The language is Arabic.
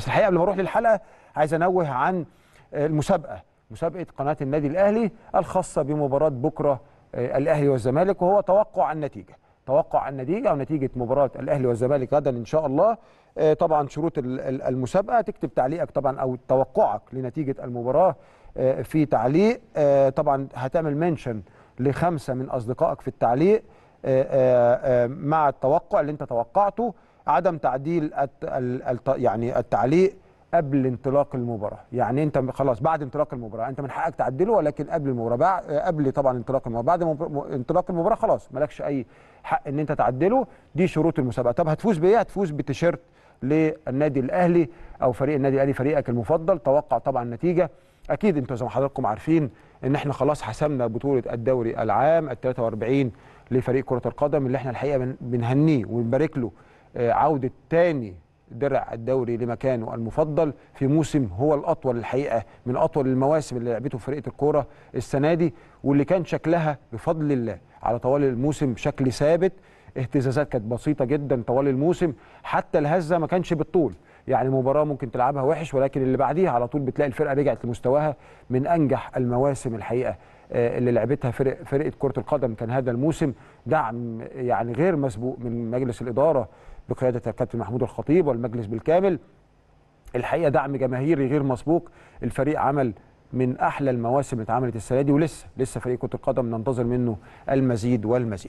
بس الحقيقة قبل ما أروح للحلقة عايز أنوه عن المسابقة مسابقة قناة النادي الأهلي الخاصة بمباراة بكرة الأهلي والزمالك وهو توقع النتيجة توقع النتيجة ونتيجه مباراة الأهلي والزمالك غدا إن شاء الله. طبعا شروط المسابقة تكتب تعليقك طبعا أو توقعك لنتيجة المباراة في تعليق. طبعا هتعمل منشن لخمسة من أصدقائك في التعليق مع التوقع اللي أنت توقعته. عدم تعديل يعني التعليق قبل انطلاق المباراة. يعني انت خلاص بعد انطلاق المباراة انت من حقك تعدله ولكن قبل المباراة قبل طبعا انطلاق المباراة بعد انطلاق المباراة خلاص مالكش أي حق إن أنت تعدله. دي شروط المسابقة. طب هتفوز بإيه؟ هتفوز بتيشيرت للنادي الأهلي أو فريق النادي الأهلي فريقك المفضل. توقع طبعا النتيجة. أكيد أنتوا زي ما حضراتكم عارفين إن إحنا خلاص حسمنا بطولة الدوري العام ال 43 لفريق كرة القدم اللي إحنا الحقيقة بنهنيه ونبارك له. عودة تاني درع الدوري لمكانه المفضل في موسم هو الأطول الحقيقة من أطول المواسم اللي لعبته فرقه الكورة السنة دي واللي كان شكلها بفضل الله على طوال الموسم بشكل ثابت. اهتزازات كانت بسيطة جدا طوال الموسم حتى الهزة ما كانش بالطول. يعني مباراة ممكن تلعبها وحش ولكن اللي بعديها على طول بتلاقي الفرقة رجعت لمستواها من أنجح المواسم الحقيقة اللي لعبتها فرق فرقة كرة القدم. كان هذا الموسم دعم يعني غير مسبوق من مجلس الإدارة بقيادة الكابتن محمود الخطيب والمجلس بالكامل. الحقيقة دعم جماهيري غير مسبوق. الفريق عمل من أحلى المواسم اللي اتعملت السنة دي ولسه لسه فريق كرة القدم ننتظر منه المزيد والمزيد.